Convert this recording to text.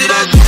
did I do?